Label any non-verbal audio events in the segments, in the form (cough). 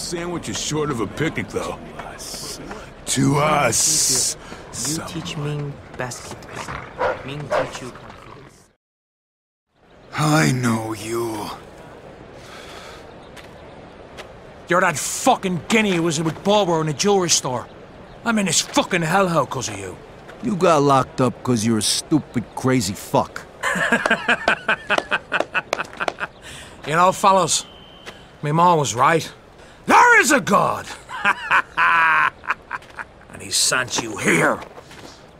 sandwich is short of a picnic, though. To us. You Some- teach Ming basketball. Ming teach you kung. I know you. You're that fucking guinea who was with Barbaro in a jewelry store. I'm in this fucking hellhole because of you. You got locked up because you're a stupid, crazy fuck. (laughs) You know, fellas, my mom was right. There is a God! (laughs) and he sent you here,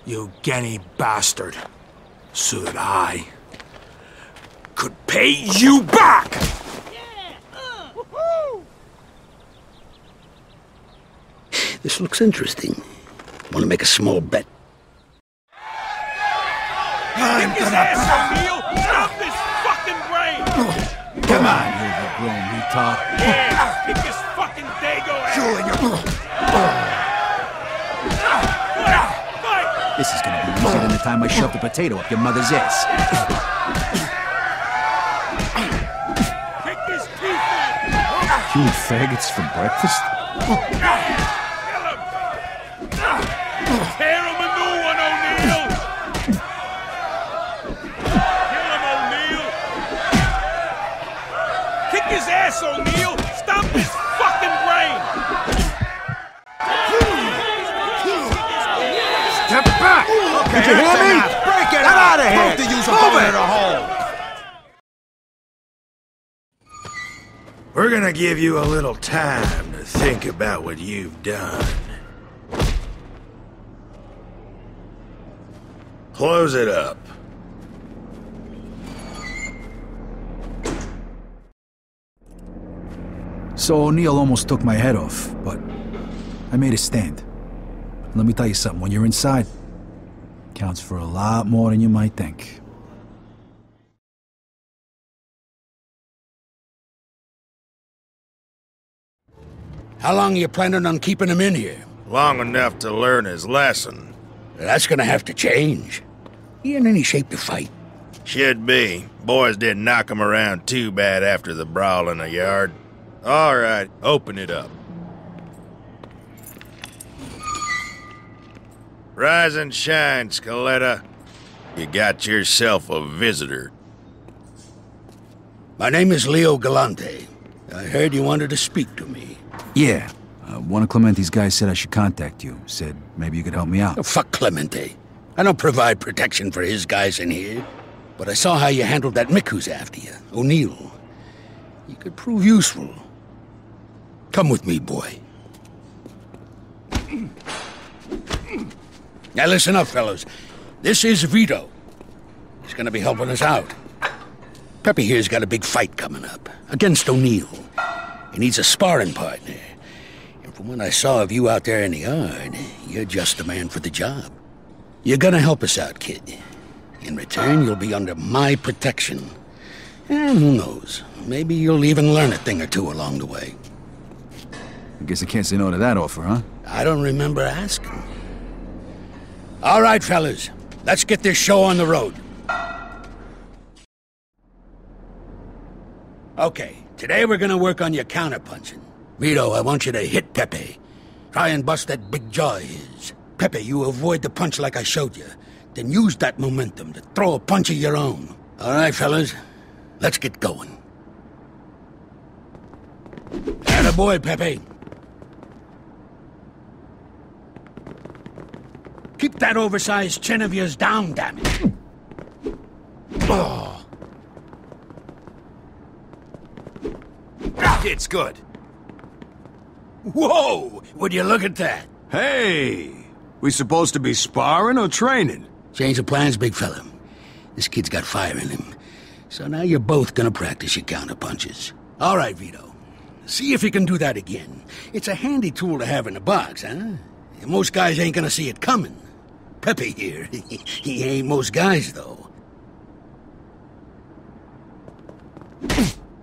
you guinea bastard, so that I could pay you back! (sighs) This looks interesting. Want to make a small bet? I'm gonna... Stop this fucking brain! Oh, come on, you overgrown retard. Yeah, kick his fucking dago ass! Fight! This is gonna be easier than the time I shoved a potato up your mother's ass. Kick his teeth in! You faggots for breakfast? Kill him! Tear him a new one, O'Neill! Kill him, O'Neill! Kick his ass, O'Neill! You hear me? Break it Get out of here! Both of you's Move it! hole! We're gonna give you a little time to think about what you've done. Close it up. So O'Neill almost took my head off, but I made a stand. Let me tell you something, when you're inside, counts for a lot more than you might think. How long are you planning on keeping him in here? Long enough to learn his lesson. That's gonna have to change. He in any shape to fight? Should be. Boys didn't knock him around too bad after the brawl in the yard. All right, open it up. Rise and shine, Scaletta. You got yourself a visitor. My name is Leo Galante. I heard you wanted to speak to me. Yeah, uh, one of Clemente's guys said I should contact you. Said maybe you could help me out. Oh, fuck Clemente. I don't provide protection for his guys in here. But I saw how you handled that Mick who's after you, O'Neill. You could prove useful. Come with me, boy. Now listen up, fellows. This is Vito. He's gonna be helping us out. Pepe here's got a big fight coming up against O'Neill. He needs a sparring partner. And from what I saw of you out there in the yard, you're just the man for the job. You're gonna help us out, kid. In return, you'll be under my protection. And who knows? Maybe you'll even learn a thing or two along the way. I guess I can't say no to that offer, huh? I don't remember asking. All right, fellas. Let's get this show on the road. Okay, today we're gonna work on your counterpunching. Vito, I want you to hit Pepe. Try and bust that big jaw of his. Pepe, you avoid the punch like I showed you. Then use that momentum to throw a punch of your own. All right, fellas. Let's get going. Atta boy, Pepe. Keep that oversized chin of yours down, damn it. Oh. It's good. Whoa! Would you look at that? Hey, we supposed to be sparring or training? Change of plans, big fella. This kid's got fire in him. So now you're both gonna practice your counter punches. All right, Vito. See if you can do that again. It's a handy tool to have in the box, huh? Most guys ain't gonna see it coming. Pepe here, (laughs) he ain't most guys, though.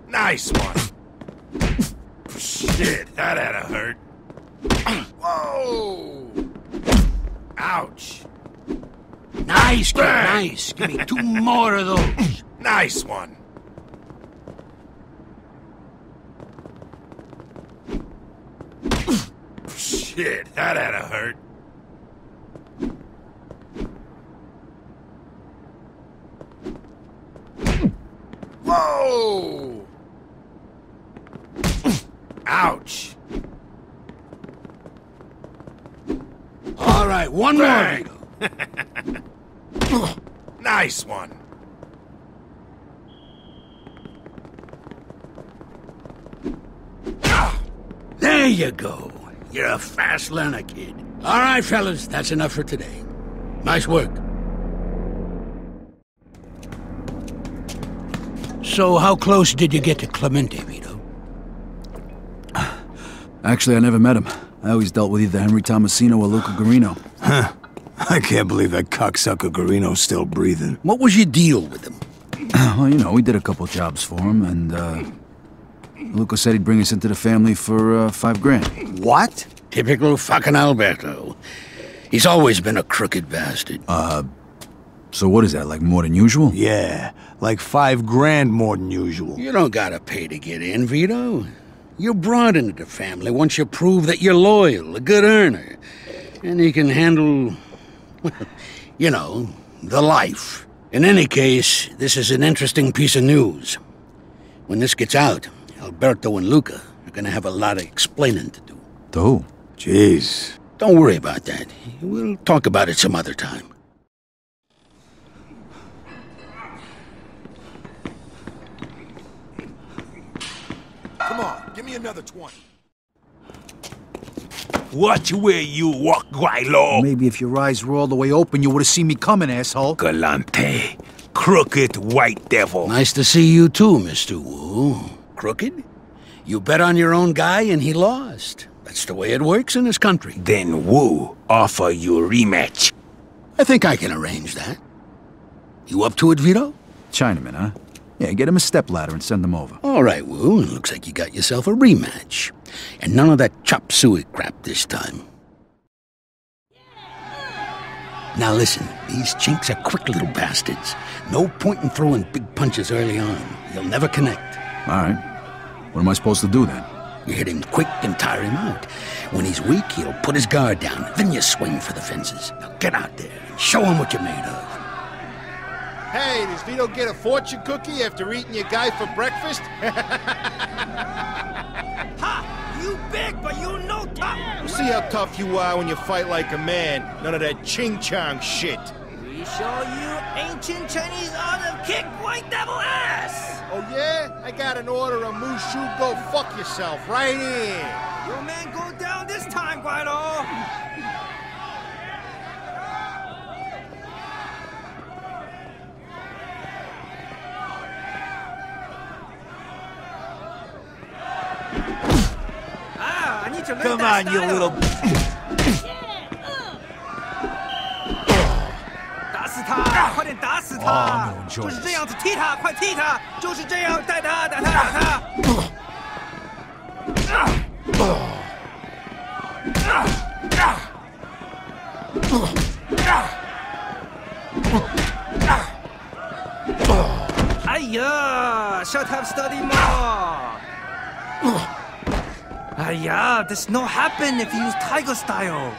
Nice one. Shit, that had to hurt. Whoa! Ouch. Nice, kid, nice. Give me two more of those. (laughs) Nice one. Shit, that had to hurt. Whoa! Ouch! All right, one more. Bang. Vito. (laughs) Nice one. There you go. You're a fast learner, kid. All right, fellas, that's enough for today. Nice work. So, how close did you get to Clemente, Vito? Actually, I never met him. I always dealt with either Henry Tomasino or Luca Gurino. Huh. I can't believe that cocksucker Gurino's still breathing. What was your deal with him? (clears throat) well, you know, we did a couple jobs for him, and, uh... Luca said he'd bring us into the family for, uh, five grand. What? Typical fucking Alberto. He's always been a crooked bastard. So what is that, like more than usual? Yeah, like five grand more than usual. You don't gotta pay to get in, Vito. You're brought into the family once you prove that you're loyal, a good earner, and you can handle, well, (laughs) you know, the life. In any case, this is an interesting piece of news. When this gets out, Alberto and Luca are gonna have a lot of explaining to do. To who? Jeez. Don't worry about that. We'll talk about it some other time. Come on, give me another 20. Watch where you walk, Guaylo. Maybe if your eyes were all the way open, you would have seen me coming, asshole. Galante. Crooked white devil. Nice to see you too, Mr. Wu. Crooked? You bet on your own guy and he lost. That's the way it works in this country. Then Wu offer you a rematch. I think I can arrange that. You up to it, Vito? Chinaman, huh? Yeah, get him a stepladder and send them over. All right, Wu. Looks like you got yourself a rematch. And none of that chop suey crap this time. Now listen, these chinks are quick little bastards. No point in throwing big punches early on. You'll never connect. All right. What am I supposed to do then? You hit him quick and tire him out. When he's weak, he'll put his guard down. Then you swing for the fences. Now get out there and show him what you're made of. Hey, does Vito get a fortune cookie after eating your guy for breakfast? (laughs) Ha! You big, but you no tough. See how tough you are when you fight like a man. None of that ching chong shit. We show you ancient Chinese art of kick white devil ass! Oh yeah? I got an order of moo shu go fuck yourself right here. Your man go down this time, Guido! Come on, you little... 打死他！快点打死他！就是这样子踢他，快踢他！就是这样带他，打他，打他！哎呀，this no happen if you use tiger style.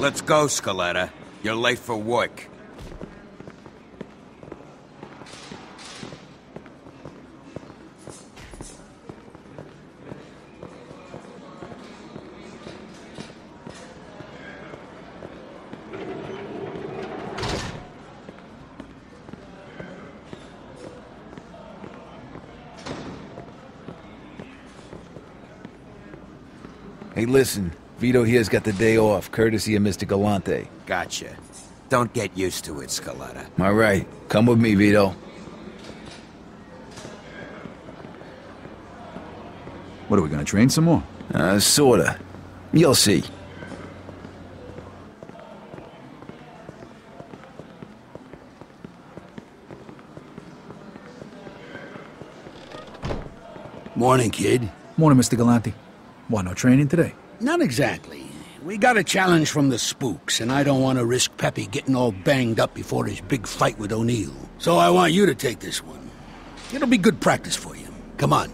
Let's go, Scaletta. You're late for work. Hey, listen. Vito here's got the day off, courtesy of Mr. Galante. Gotcha. Don't get used to it, Scaletta. All right. Come with me, Vito. What are we gonna train some more? Uh, sorta. You'll see. Morning, kid. Morning, Mr. Galante. What, no training today? Not exactly. we got a challenge from the spooks, and I don't want to risk Pepe getting all banged up before his big fight with O'Neill. So I want you to take this one. It'll be good practice for you. Come on.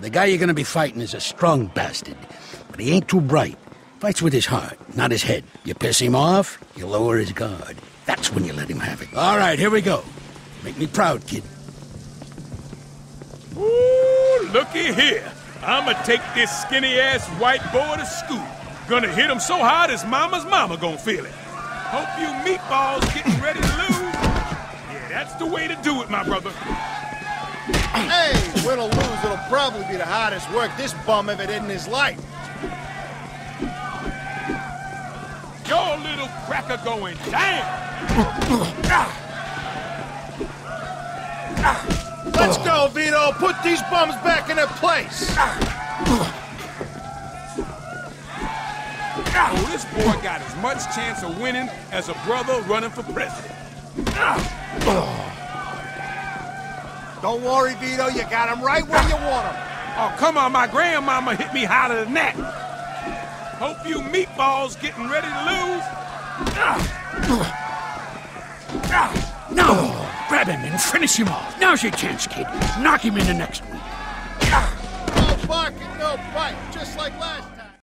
The guy you're gonna be fighting is a strong bastard, but he ain't too bright. Fights with his heart, not his head. You piss him off, you lower his guard. That's when you let him have it. All right, here we go. Make me proud, kid. Ooh, looky here. I'ma take this skinny-ass white boy to school. Gonna hit him so hard his mama's mama gonna feel it. Hope you meatballs getting ready to lose. Yeah, that's the way to do it, my brother. Hey, win or lose, it'll probably be the hardest work this bum ever did in his life. Your little cracker going down. Let's go, Vito. Put these bums back in their place. Oh, this boy got as much chance of winning as a brother running for president. Don't worry, Vito. You got him right where you want him. Oh, come on, my grandmama hit me harder than that. Hope you meatballs getting ready to lose. No! Grab him and finish him off. Now's your chance, kid. Knock him in the next week. No bark and no bite, just like last time.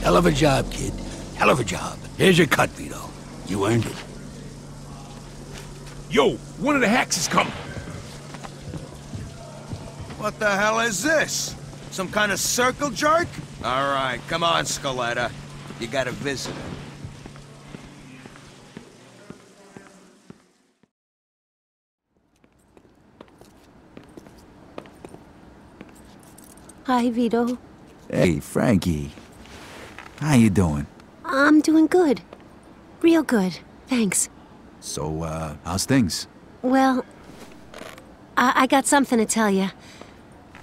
Hell of a job, kid. Hell of a job. Here's your cut, Vito. You earned it. Yo, one of the hacks is coming. What the hell is this? Some kind of circle jerk? All right, come on, Scaletta. You got a visitor. Hi, Vito. Hey, Frankie. How you doing? I'm doing good. Real good, thanks. So, uh, how's things? Well, I, I got something to tell you.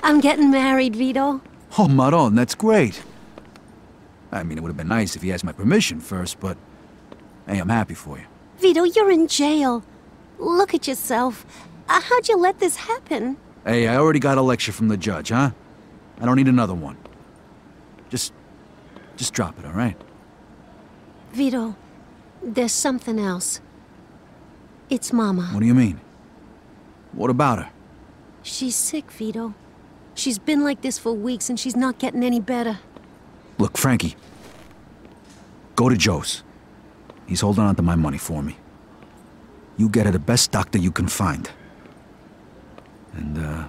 I'm getting married, Vito. Oh, Maron, that's great. I mean, it would have been nice if he asked my permission first, but... Hey, I'm happy for you. Vito, you're in jail. Look at yourself. Uh, how'd you let this happen? Hey, I already got a lecture from the judge, huh? I don't need another one. Just... just drop it, all right? Vito, there's something else. It's Mama. What do you mean? What about her? She's sick, Vito. She's been like this for weeks and she's not getting any better. Look, Frankie. Go to Joe's. He's holding on to my money for me. You get her the best doctor you can find. And, uh...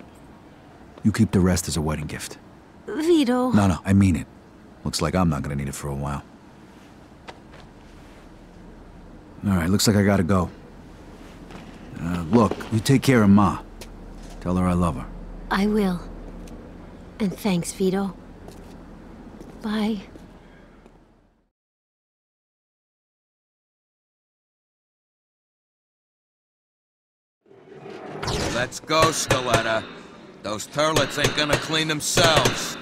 You keep the rest as a wedding gift. Vito. No, no, I mean it. Looks like I'm not gonna need it for a while. Alright, looks like I gotta go. Uh, look, you take care of Ma. Tell her I love her. I will. And thanks, Vito. Bye. Let's go, Scaletta. Those turlets ain't gonna clean themselves.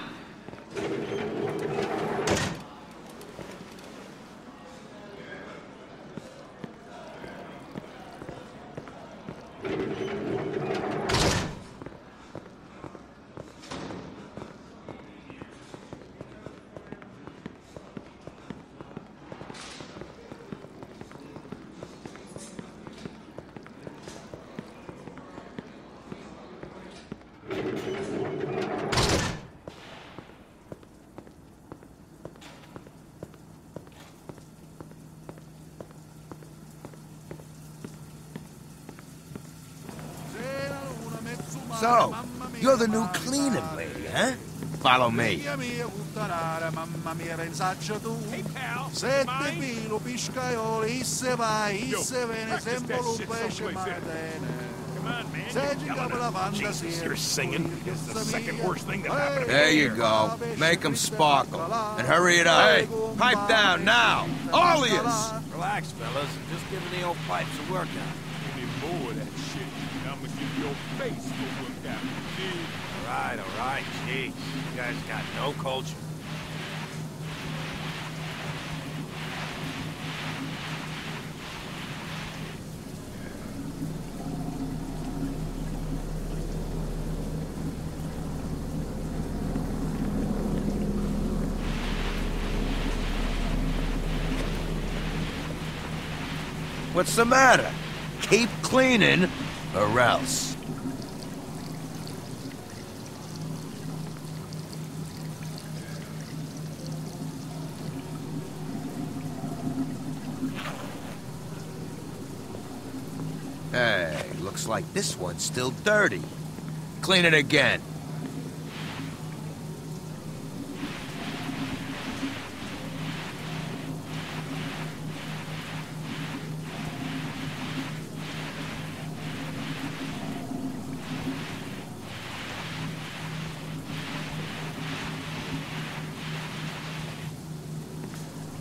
So, you're the new cleaning lady, huh? Follow me. Hey, pal. Sette filo piscaioli, isse vai, Yo, isse vene, practice sempre that lo shit pesce someplace else. martene. Come on, man. You're ci yelling cava la at me. fantasia. Jesus, you're singing. It's the second worst thing that happened to me. There you go. Make them sparkle. And hurry it up. Hey, pipe down now. All of yous. Relax, fellas. I'm just giving the old pipes a workout. Give me more of that shit. I'm gonna give your face all right, all right, jeez, You guys got no culture. What's the matter? Keep cleaning, or else. Looks like this one's still dirty. Clean it again.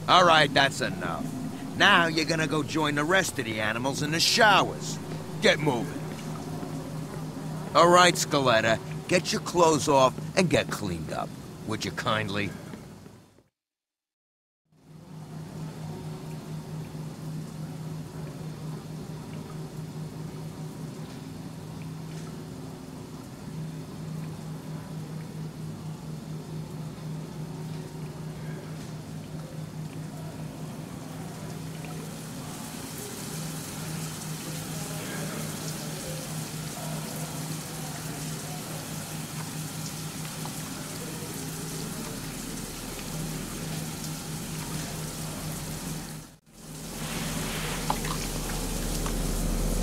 All right, that's enough. Now you're gonna go join the rest of the animals in the showers. Get moving. All right, Scaletta, get your clothes off and get cleaned up. Would you kindly?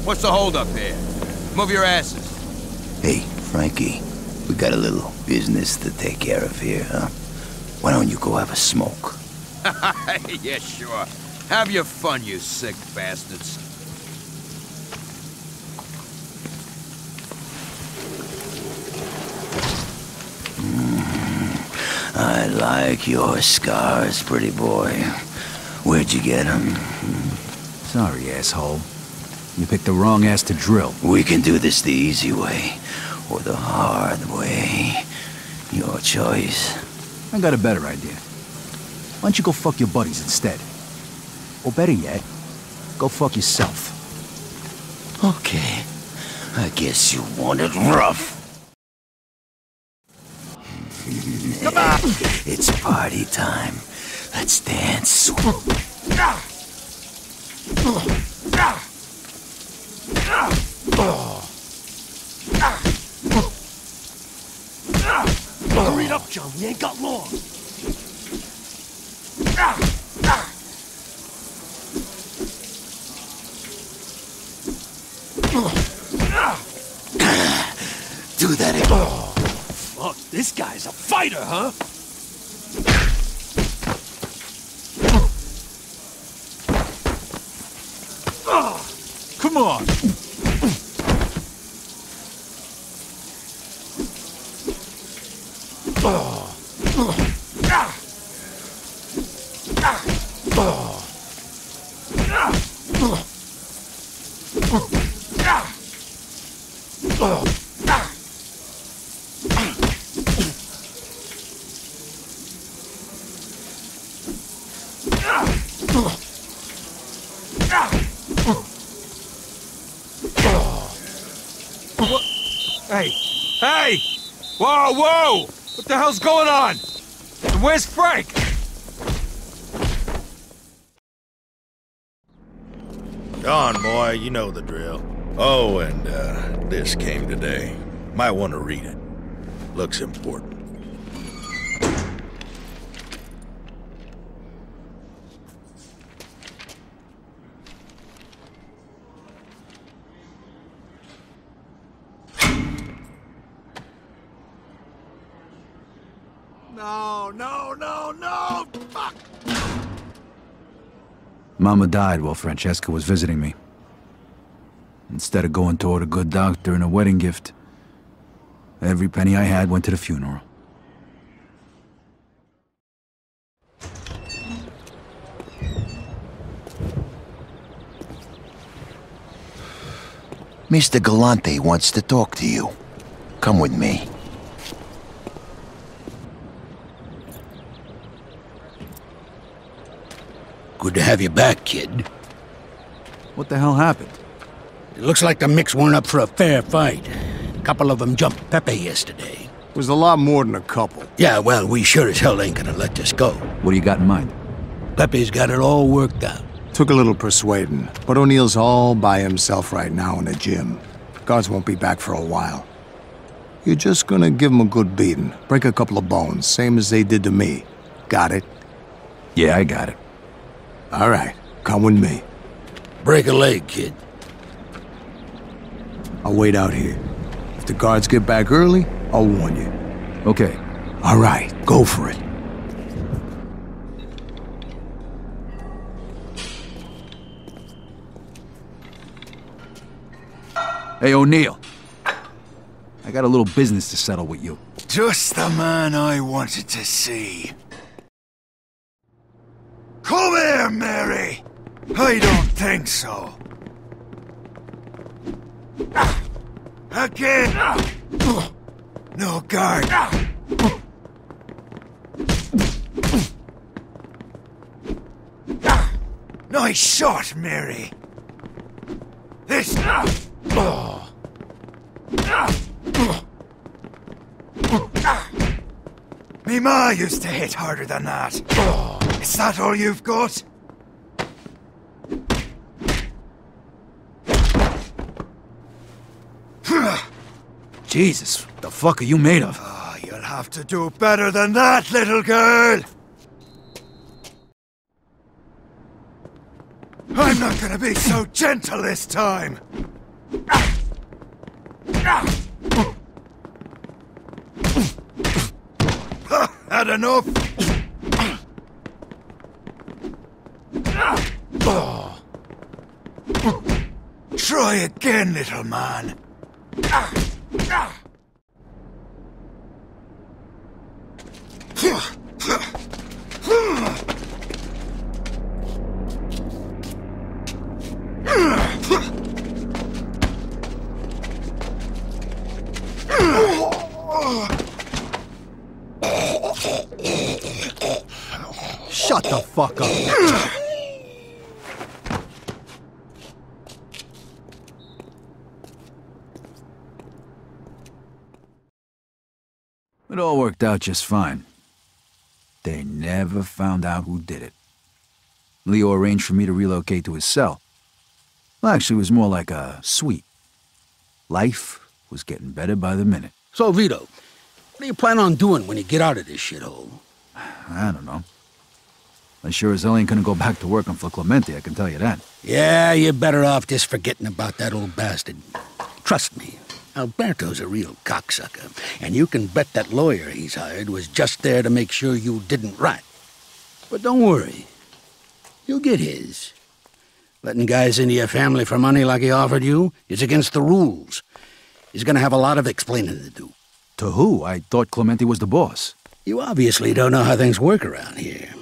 What's the holdup here? Move your asses. Hey, Frankie, we got a little business to take care of here, huh? Why don't you go have a smoke? (laughs) yeah, sure. Have your fun, you sick bastards. Mm, I like your scars, pretty boy. Where'd you get them? Sorry, asshole. You picked the wrong ass to drill. We can do this the easy way, or the hard way. Your choice. I got a better idea. Why don't you go fuck your buddies instead? Or better yet, go fuck yourself. Okay. I guess you want it rough. Come on! It's party time. Let's dance. Hurry up, John. We ain't got long. Do that again. Oh, fuck, this guy's a fighter, huh? Ah. Come on! What? Hey, hey! Whoa, whoa! What the hell's going on? And where's Frank? Go on, boy, you know the drill. Oh, and, uh, this came today. Might want to read it. Looks important. No, no, no, no! Fuck! Mama died while Francesca was visiting me. Instead of going toward a good doctor and a wedding gift, every penny I had went to the funeral. Mr. Galante wants to talk to you. Come with me. Good to have you back, kid. What the hell happened? It looks like the Micks weren't up for a fair fight. A couple of them jumped Pepe yesterday. It Was a lot more than a couple. Yeah, well, we sure as hell ain't gonna let this go. What do you got in mind? Pepe's got it all worked out. Took a little persuading, but O'Neill's all by himself right now in the gym. Guards won't be back for a while. You're just gonna give him a good beating. Break a couple of bones, same as they did to me. Got it? Yeah, I got it. All right, come with me. Break a leg, kid. I'll wait out here. If the guards get back early, I'll warn you. Okay. All right, go for it. Hey, O'Neill. I got a little business to settle with you. Just the man I wanted to see. Come here, Mary! I don't think so. Again! No guard. Nice shot, Mary. This. Me ma used to hit harder than that. Is that all you've got? Jesus, the fuck are you made of? Oh, you'll have to do better than that, little girl! I'm not gonna be so gentle this time! Had enough? Try again, little man. Shut the fuck up. It all worked out just fine. They never found out who did it. Leo arranged for me to relocate to his cell. Well, actually, it was more like a suite. Life was getting better by the minute. So, Vito, what do you plan on doing when you get out of this shithole? (sighs) I don't know. I sure as hell ain't gonna go back to working for Clemente, I can tell you that. Yeah, you're better off just forgetting about that old bastard. Trust me, Alberto's a real cocksucker, and you can bet that lawyer he's hired was just there to make sure you didn't rat. But don't worry, you'll get his. Letting guys into your family for money like he offered you is against the rules. He's gonna have a lot of explaining to do. To who? I thought Clemente was the boss. You obviously don't know how things work around here.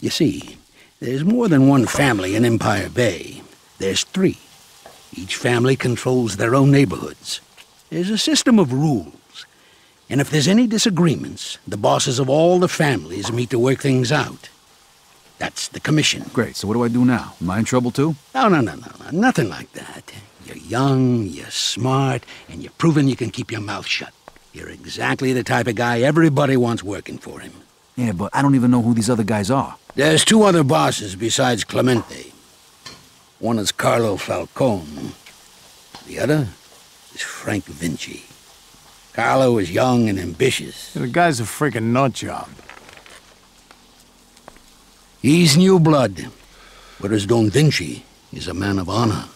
You see, there's more than one family in Empire Bay. There's three. Each family controls their own neighborhoods. There's a system of rules. And if there's any disagreements, the bosses of all the families meet to work things out. That's the commission. Great, so what do I do now? Am I in trouble too? No, no, no, no, no. Nothing like that. You're young, you're smart, and you've proven you can keep your mouth shut. You're exactly the type of guy everybody wants working for him. Yeah, but I don't even know who these other guys are. There's two other bosses besides Clemente. One is Carlo Falcone. The other is Frank Vinci. Carlo is young and ambitious. The guy's a freaking nut job. He's new blood, whereas Don Vinci is a man of honor.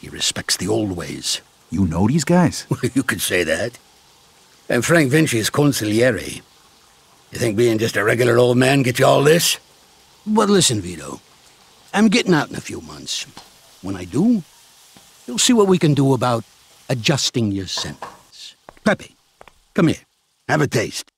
He respects the old ways. You know these guys? (laughs) you could say that. And Frank Vinci is consigliere. You think being just a regular old man gets you all this? But listen, Vito. I'm getting out in a few months. When I do, you'll see what we can do about adjusting your sentence. Pepe, come here. Have a taste.